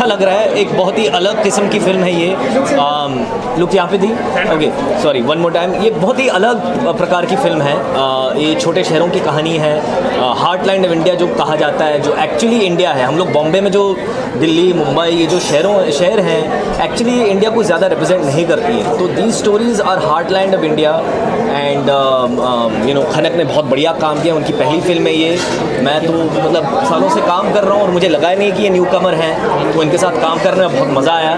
अच्छा लग रहा है। एक बहुत ही अलग किस्म की फ़िल्म है ये। लुक यहाँ पे थी okay sorry one more time ये बहुत ही अलग प्रकार की फ़िल्म है। आ, ये छोटे शहरों की कहानी है। हार्ट लैंड ऑफ़ इंडिया जो कहा जाता है जो एक्चुअली इंडिया है। हम लोग बॉम्बे में जो दिल्ली मुंबई ये जो शहरों शहर हैं एक्चुअली इंडिया को ज़्यादा रिप्रेजेंट नहीं करती है। तो these stories are heartland of India and you know Khanak ने बहुत बढ़िया काम किया। उनकी पहली फ़िल्म है ये। मैं तो मतलब सालों से काम कर रहा हूँ और मुझे लगा नहीं कि ये न्यू कमर हैं। तो इनके साथ काम करने में बहुत मज़ा आया।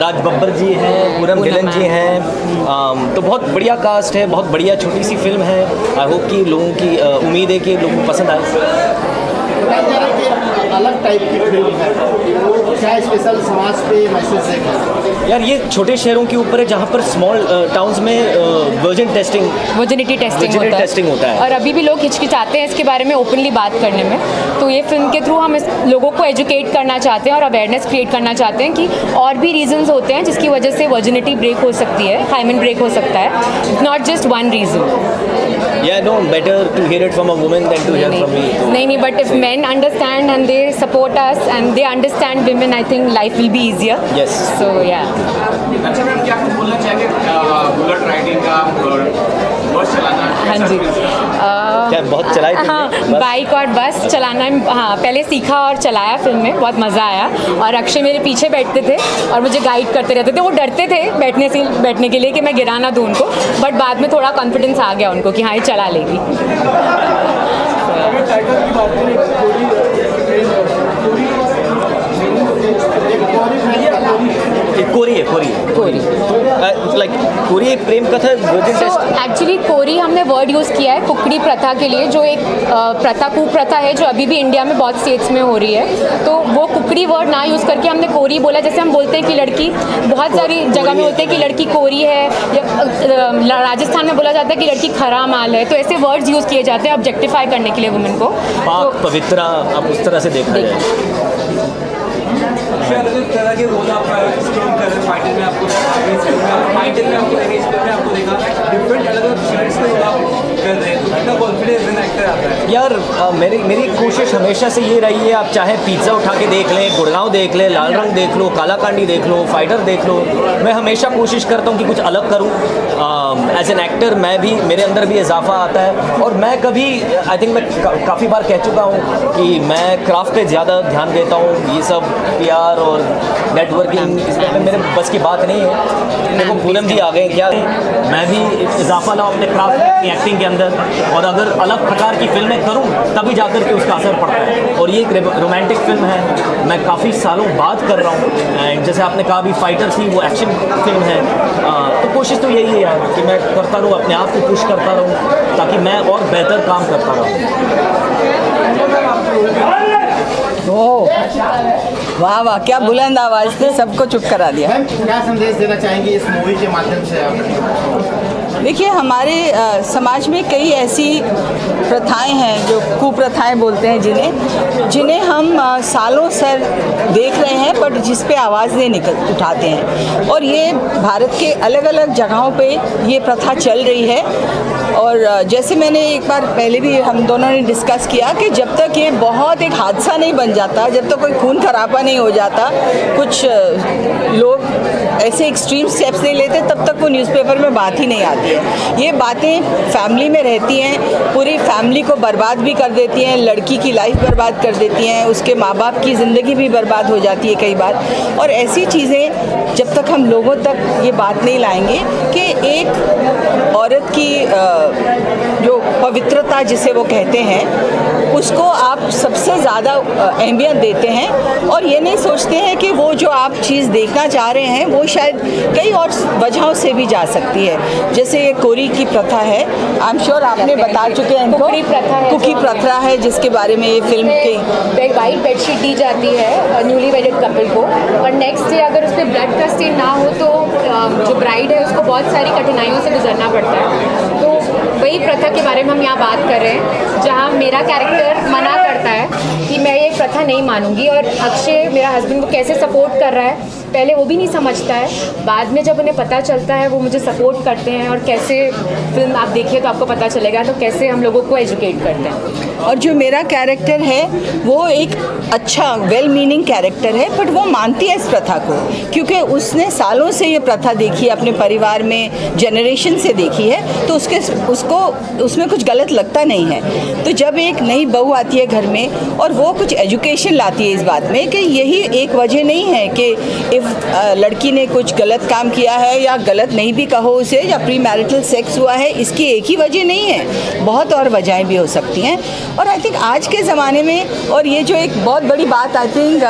राज बब्बर जी हैं पूरम गिलन जी हैं तो बहुत बढ़िया कास्ट है बहुत बढ़िया छोटी सी फ़िल्म है। आई होप कि लोगों की उम्मीद है कि लोगों को पसंद आए। अलग टाइप की फ़िल्म है। वो क्या स्पेशल समाज पे मैसेज है यार ये छोटे शहरों के ऊपर है जहाँ पर स्मॉल टाउन्स में वर्जन टेस्टिंग वर्जिनिटी टेस्टिंग होता, टेस्टिंग होता है। और अभी भी लोग हिचकिचाते हैं इसके बारे में ओपनली बात करने में। तो ये फ़िल्म के थ्रू हम इस लोगों को एजुकेट करना चाहते हैं और अवेयरनेस क्रिएट करना चाहते हैं कि और भी रीजंस होते हैं जिसकी वजह से वर्जिनिटी ब्रेक हो सकती है हाइमन ब्रेक हो सकता है। Not just one reason Yeah, no, better to hear it from a woman than to hear from me. नहीं नहीं but if men understand and they support us and they understand women I think life will be easier. Yes. So yeah. अच्छा ma'am क्या कुछ बोलना चाहेंगे bullet riding का बस चलाना? हाँ जी। क्या बहुत चलाई हाँ बाइक और बस चलाना हाँ पहले सीखा और चलाया फ़िल्म में बहुत मज़ा आया। और अक्षय मेरे पीछे बैठते थे और मुझे गाइड करते रहते थे। वो डरते थे बैठने से बैठने के लिए कि मैं गिरा ना दूँ उनको बट बाद में थोड़ा कॉन्फिडेंस आ गया उनको कि हाँ ये चला लेगी। कोरी है कोरी कोरी लाइक कोरी एक प्रेम कथा एक्चुअली कोरी हमने वर्ड यूज़ किया है कुकड़ी प्रथा के लिए जो एक प्रथा कुप्रथा है जो अभी भी इंडिया में बहुत स्टेट्स में हो रही है. तो वो कुकड़ी वर्ड ना यूज़ करके हमने कोरी बोला जैसे हम बोलते हैं कि लड़की बहुत सारी जगह में होते हैं कि लड़की कोरी है राजस्थान में बोला जाता है कि लड़की खरा माल है. तो ऐसे वर्ड्स यूज़ किए जाते हैं ऑब्जेक्टिफाई करने के लिए वुमेन को. तो, पवित्रा आप उस तरह से देखा जाए. तरह के रोल आप कर रहे फाइटर में आपको फाइटल में आपको में आपको देखा डिफरेंट अलग अलग शेड्स में आप कर रहे हैं। तो कॉन्फिडेंस यार आ, मेरी मेरी कोशिश हमेशा से ये रही है आप चाहे पिज़्ज़ा उठा के देख लें गुड़गांव देख लें लाल रंग देख लो काला कांडी देख लो फाइटर देख लो मैं हमेशा कोशिश करता हूँ कि कुछ अलग करूँ। एज एन एक्टर मैं भी मेरे अंदर भी इजाफा आता है और मैं कभी आई थिंक मैं का, काफ़ी बार कह चुका हूँ कि मैं क्राफ्ट पे ज़्यादा ध्यान देता हूँ ये सब पी और नेटवर्किंग इसमें मेरे बस की बात नहीं है। देखो पूनम जी आ गए क्या? मैं भी इजाफा लाऊँ अपने क्राफ्ट अपनी एक्टिंग के अंदर और अगर अलग प्रकार की फ़िल्में करूँ तभी जाकर के उसका असर पड़ता है। और ये एक रोमांटिक फ़िल्म है। मैं काफ़ी सालों बाद कर रहा हूँ। एंड जैसे आपने कहा अभी फाइटर थी वो एक्शन फ़िल्म है। आ, तो कोशिश तो यही है यार कि मैं करता रहूँ अपने आप को पुश करता रहूँ ताकि मैं और बेहतर काम करता रहूँ। वाह वाह क्या बुलंद आवाज़ थी सबको चुप करा दिया। क्या संदेश देना चाहेंगे इस मूवी के माध्यम से आप? देखिए, हमारे समाज में कई ऐसी प्रथाएँ हैं जो कुप्रथाएँ बोलते हैं जिन्हें जिन्हें हम सालों सर देख रहे हैं, बट जिस पे आवाज़ नहीं निकल, उठाते हैं। और ये भारत के अलग अलग जगहों पे ये प्रथा चल रही है। और जैसे मैंने एक बार पहले भी हम दोनों ने डिस्कस किया कि जब तक ये बहुत एक हादसा नहीं बन जाता, जब तक तो कोई खून खराबा नहीं हो जाता, कुछ लोग ऐसे एक्सट्रीम स्टेप्स नहीं लेते, तब तक वो न्यूज़पेपर में बात ही नहीं आती है। ये बातें फैमिली में रहती हैं, पूरी फैमिली को बर्बाद भी कर देती हैं, लड़की की लाइफ बर्बाद कर देती हैं, उसके माँ बाप की ज़िंदगी भी बर्बाद हो जाती है कई बार। और ऐसी चीज़ें, जब तक हम लोगों तक ये बात नहीं लाएँगे कि एक औरत की जो पवित्रता जिसे वो कहते हैं उसको आप सबसे ज़्यादा अहमियत देते हैं। और ये नहीं सोचते हैं कि वो जो आप चीज़ देखना चाह रहे हैं वो शायद कई और वजहों से भी जा सकती है। जैसे ये कोरी की प्रथा है। आई एम श्योर आपने बता चुके हैं कुकी प्रथा है कुकी प्रथा है जिसके बारे में ये फ़िल्म की वाइट बेडशीट दी जाती है न्यूली वेडेड कपल को। और नेक्स्ट डे अगर उस पर ब्लड का स्टेन ना हो तो जो ब्राइड है उसको बहुत सारी कठिनाइयों से गुजरना पड़ता है। वही प्रथा के बारे में हम यहाँ बात कर रहे हैं, जहाँ मेरा कैरेक्टर मना करता है कि मैं ये प्रथा नहीं मानूँगी और अक्षय, मेरा हस्बैंड को कैसे सपोर्ट कर रहा है पहले वो भी नहीं समझता है। बाद में जब उन्हें पता चलता है, वो मुझे सपोर्ट करते हैं और कैसे फ़िल्म आप देखिए तो आपको पता चलेगा तो कैसे हम लोगों को एजुकेट करते हैं। और जो मेरा कैरेक्टर है, वो एक अच्छा वेल मीनिंग कैरेक्टर है बट वो मानती है इस प्रथा को, क्योंकि उसने सालों से ये प्रथा देखी है, अपने परिवार में जनरेशन से देखी है तो उसके, उसको, उसमें कुछ गलत लगता नहीं है। तो जब एक नई बहू आती है घर में और वो कुछ एजुकेशन लाती है इस बात में कि यही एक वजह नहीं है कि लड़की ने कुछ गलत काम किया है या गलत नहीं भी कहो उसे या प्री मैरिटल सेक्स हुआ है इसकी एक ही वजह नहीं है। बहुत और वजहें भी हो सकती हैं। और आई थिंक आज के ज़माने में और ये जो एक बहुत बड़ी बात आई थिंक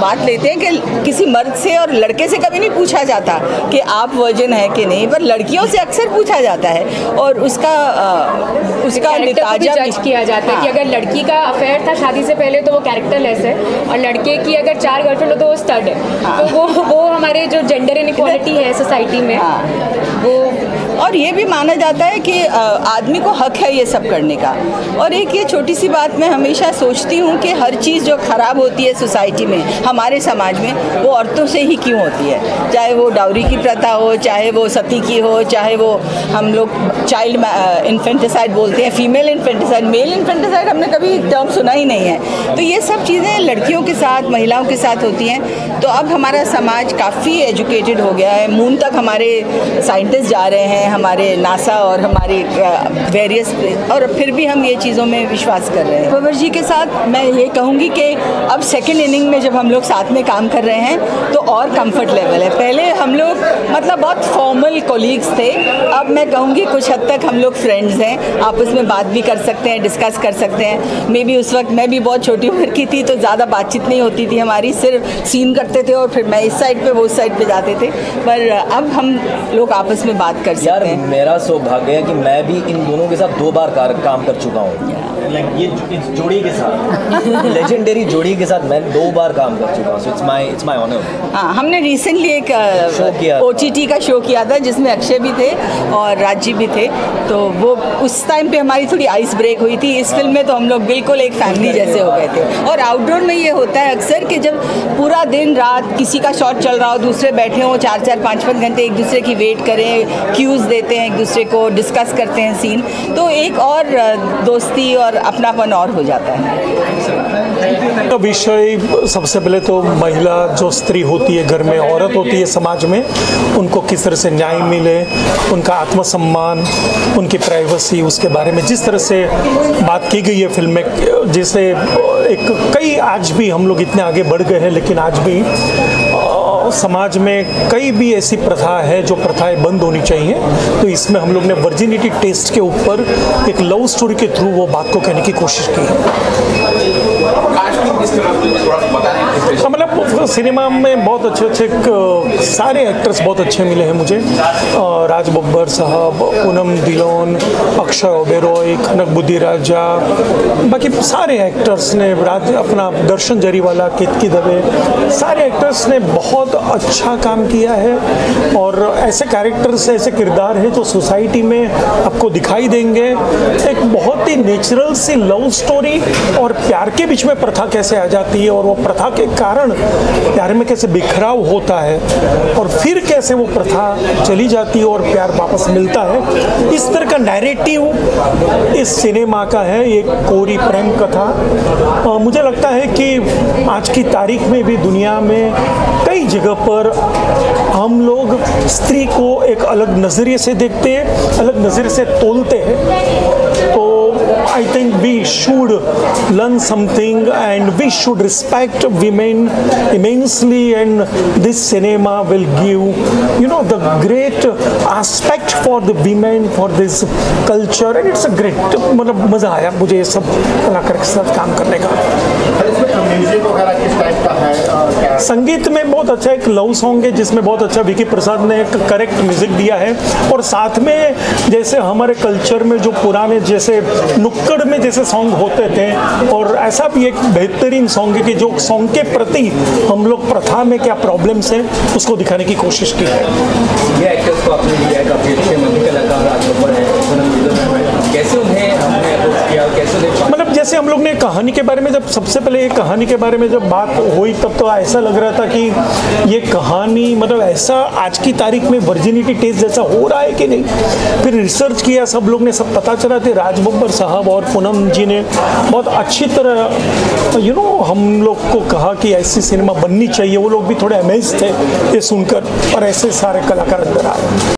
बात लेते हैं कि किसी मर्द से और लड़के से कभी नहीं पूछा जाता कि आप वर्जन है कि नहीं पर लड़कियों से अक्सर पूछा जाता है। और उसका उसका जज किया जाता है कि हाँ। अगर लड़की का अफेयर था शादी से पहले तो वो कैरेक्टर लेस है। और लड़के की अगर चार गर्लफ्रेंड हो तो वो स्टड है। हाँ। तो वो वो हमारे जो जेंडर इनक्वालिटी है सोसाइटी में वो और ये भी माना जाता है कि आदमी को हक है ये सब करने का। और एक ये छोटी सी बात मैं हमेशा सोचती हूँ कि हर चीज़ जो ख़राब होती है सोसाइटी में, हमारे समाज में, वो औरतों से ही क्यों होती है? चाहे वो डाउरी की प्रथा हो, चाहे वो सती की हो, चाहे वो हम लोग चाइल्ड इन्फेंटिसाइड बोलते हैं फीमेल इन्फेंटिसाइड मेल इन्फेंटिसाइड हमने कभी टर्म सुना ही नहीं है। तो ये सब चीज़ें लड़कियों के साथ, महिलाओं के साथ होती हैं। तो अब हमारा समाज काफ़ी एजुकेटेड हो गया है, मून तक हमारे साइंटिस्ट जा रहे हैं हमारे नासा और हमारी वेरियस और फिर भी हम ये चीज़ों में विश्वास कर रहे हैं। पवर जी के साथ मैं ये कहूँगी कि अब सेकेंड इनिंग में जब हम लोग साथ में काम कर रहे हैं तो और कंफर्ट लेवल है। पहले हम लोग मतलब बहुत फॉर्मल कोलीग्स थे। अब मैं कहूँगी कुछ हद तक हम लोग फ्रेंड्स हैं। आपस में बात भी कर सकते हैं डिस्कस कर सकते हैं। मे बी उस वक्त मैं भी बहुत छोटी उम्र की थी तो ज़्यादा बातचीत नहीं होती थी हमारी। सिर्फ़ सीन करते थे और फिर मैं इस साइड पे, वो उस साइड पे जाते थे। पर अब हम लोग आपस में बात कर सकते हैं। मेरा सौभाग्य है कि मैं भी इन दोनों के साथ दो बार कार, काम कर चुका हूँ। लाइक ये जोड़ी के साथ। लेजेंडरी जोड़ी के साथ मैं दो बार काम कर चुका हूँ so it's my it's my honour हाँ हमने रिसेंटली एक शो किया था। ओ का शो किया था जिसमें अक्षय भी थे और राजीव भी थे। तो वो उस टाइम पे हमारी थोड़ी आइस ब्रेक हुई थी। इस फ़िल्म में तो हम लोग बिल्कुल एक फैमिली जैसे हो गए थे। और आउटडोर में ये होता है अक्सर कि जब पूरा दिन रात किसी का शॉट चल रहा हो दूसरे बैठे हों चार चार पाँच पाँच घंटे एक दूसरे की वेट करें क्यूज़ देते हैं, एक दूसरे को डिस्कस करते हैं सीन तो एक और दोस्ती और अपनापन और हो जाता है। का विषय सबसे पहले तो महिला जो स्त्री होती है घर में, औरत होती है समाज में, उनको किस तरह से न्याय मिले, उनका आत्मसम्मान, उनकी प्राइवेसी उसके बारे में जिस तरह से बात की गई है फ़िल्म में, जैसे एक, कई आज भी हम लोग इतने आगे बढ़ गए हैं, लेकिन आज भी समाज में कई भी ऐसी प्रथा है जो प्रथाएँ बंद होनी चाहिए। तो इसमें हम लोग ने वर्जिनिटी टेस्ट के ऊपर एक लव स्टोरी के थ्रू वो बात को कहने की कोशिश की है। हाँ, मतलब सिनेमा में बहुत अच्छे अच्छे सारे एक्टर्स बहुत अच्छे मिले हैं मुझे। राज बब्बर साहब पूनम दिलोन अक्षय ओबेरॉय खनक बुद्धि राजा बाकी सारे एक्टर्स ने राज अपना दर्शन जरीवाला केतकी दबे सारे एक्टर्स ने बहुत अच्छा काम किया है। और ऐसे कैरेक्टर्स ऐसे किरदार हैं जो सोसाइटी में आपको दिखाई देंगे। एक बहुत ही नेचुरल सी लव स्टोरी और प्यार के बीच में प्रथा कैसे आ जाती है और वो प्रथा के कारण प्यार में कैसे बिखराव होता है और फिर कैसे वो प्रथा चली जाती है और प्यार वापस मिलता है। इस तरह का नैरेटिव इस सिनेमा का है एक कोरी प्रेम कथा। अ, मुझे लगता है कि आज की तारीख में भी दुनिया में कई जगह पर हम लोग स्त्री को एक अलग नज़रिए से देखते हैं अलग नज़रिए से तोलते हैं। I think we should learn something and we should respect women immensely and this cinema will give you know the great aspect for the women for this culture and it's a great मतलब मज़ा आया मुझे ये सब कलाकार के साथ काम करने का म्यूज़िक वगैरह किस टाइप का है और क्या संगीत में बहुत अच्छा एक लव सॉन्ग है जिसमें बहुत अच्छा विकी प्रसाद ने एक करेक्ट म्यूज़िक दिया है और साथ में जैसे हमारे कल्चर में जो पुराने जैसे नुक्कड़ में जैसे सॉन्ग होते थे, और ऐसा भी एक बेहतरीन सॉन्ग है कि जो सॉन्ग के प्रति हम लोग प्रथा में क्या प्रॉब्लम्स हैं, उसको दिखाने की कोशिश की है। ये एक्टर्स को आपने लिया है, काफ़ी अच्छे कलाकार आज ऊपर है पूनम धिल्लोन है कैसे उन्हें हमने अप्रोच किया कैसे उन्हें मतलब जैसे जैसे हम लोग ने कहानी के बारे में जब सबसे पहले ये कहानी के बारे में जब बात हुई, तब तो ऐसा लग रहा था कि ये कहानी मतलब ऐसा आज की तारीख में वर्जिनिटी टेस्ट जैसा हो रहा है कि नहीं? फिर रिसर्च किया, सब लोग ने, सब पता चला कि राज बब्बर साहब और पूनम जी ने बहुत अच्छी तरह यू नो हम लोग को कहा कि ऐसी सिनेमा बननी चाहिए। वो लोग भी थोड़े अमेज थे ये सुनकर और ऐसे सारे कलाकार अंदर आए।